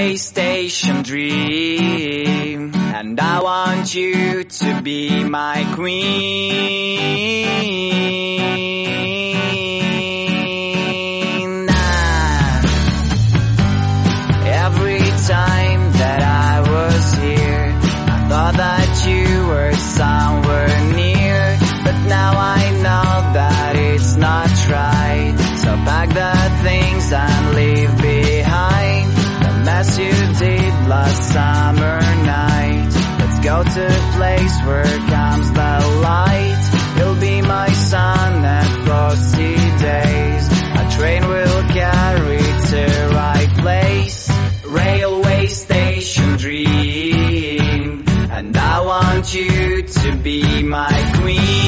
PlayStation dream. And I want you to be my queen. Every time that I was here, I thought that you were somewhere near. But now I know that it's not right. So pack the things and a summer night. Let's go to a place where comes the light. You'll be my sun at frosty days. A train will carry to right place. Railway station dream. And I want you to be my queen.